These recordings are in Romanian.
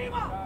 lima.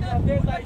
There's like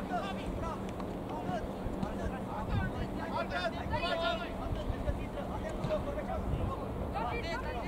Thank you.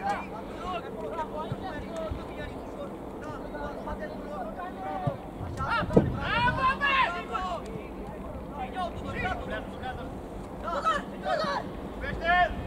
Vai tocar,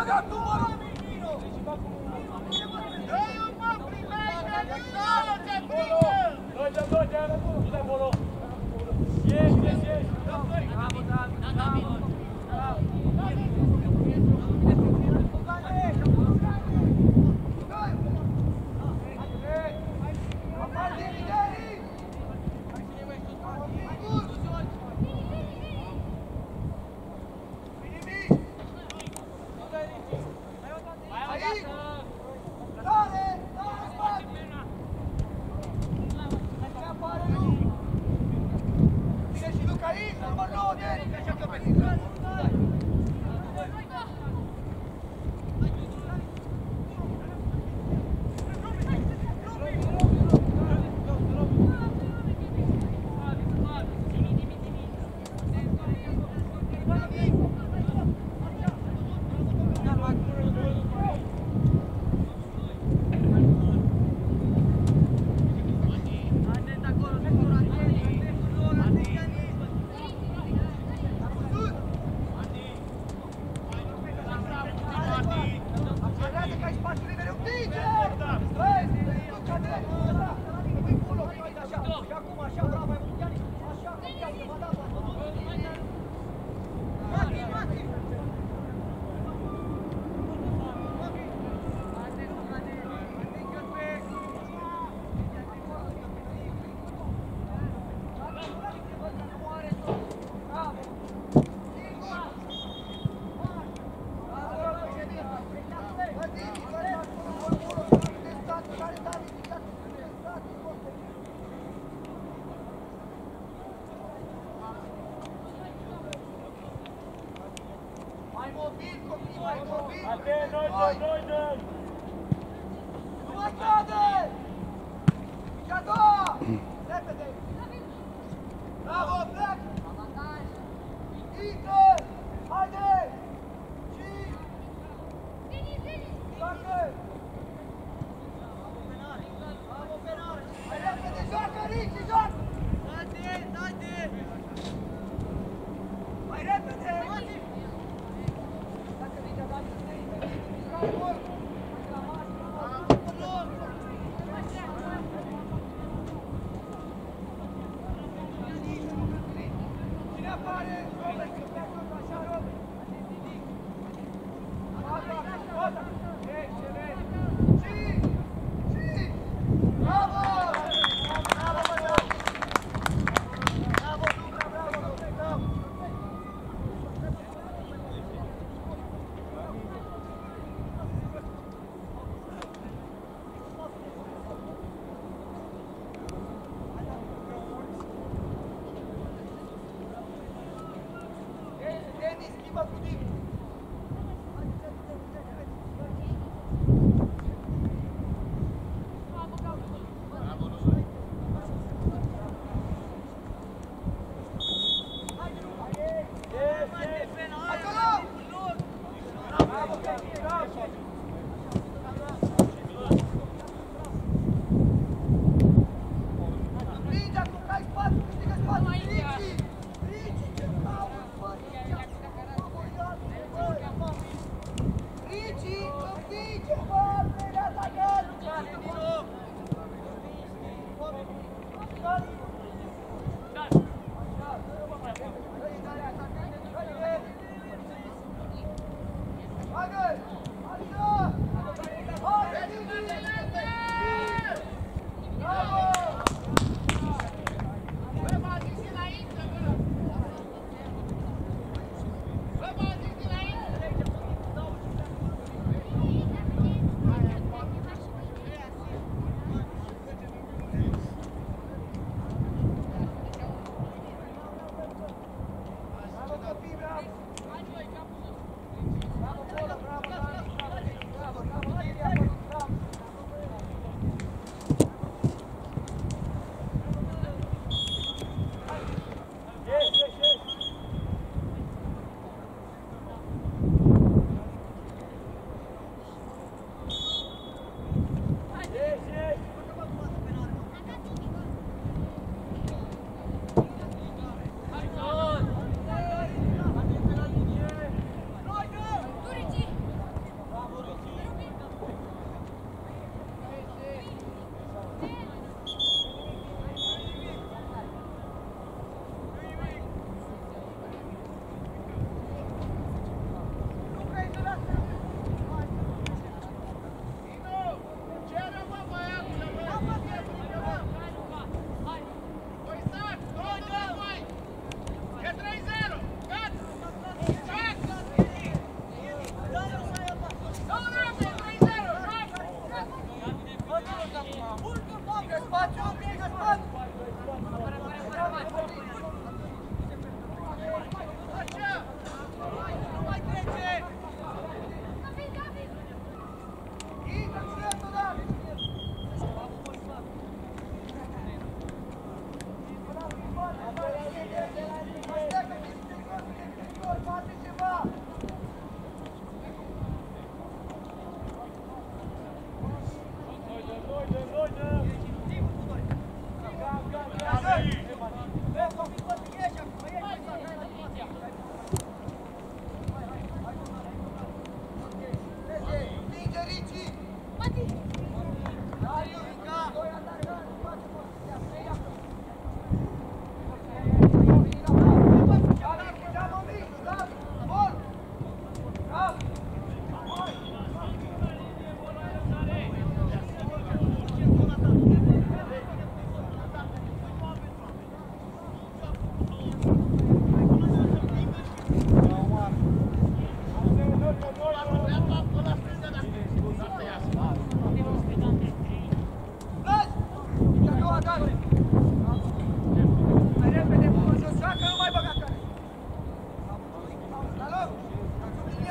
băgat numărul! Dă-i un mă, primește! Dă-i un mă, primește! Dă-i un mă, primește!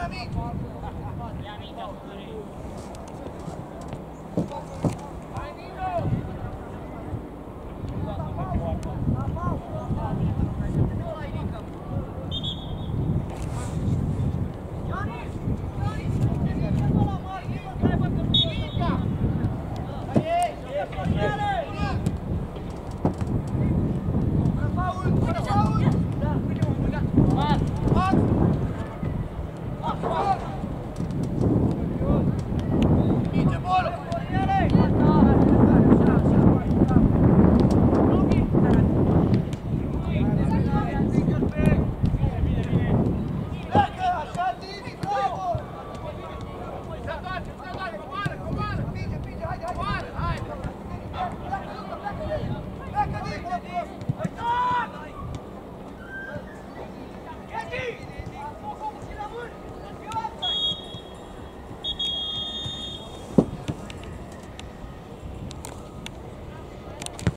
Amigo.